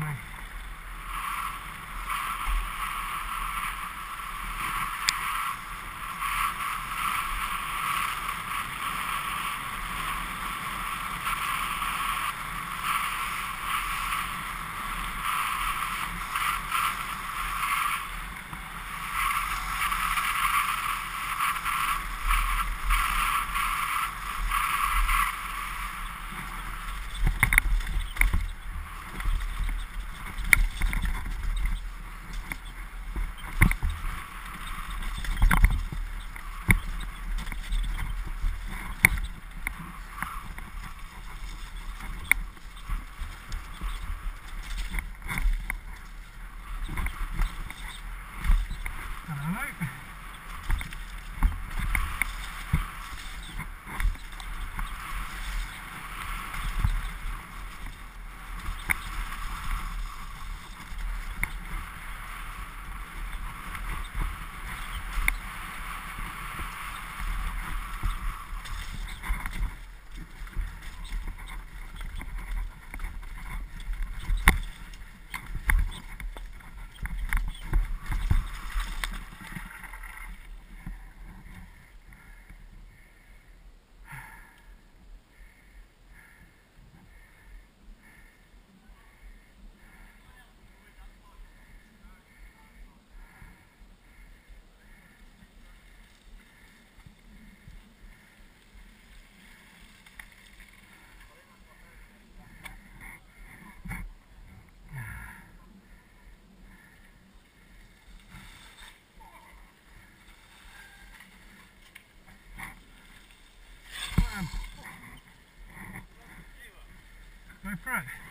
mate. It.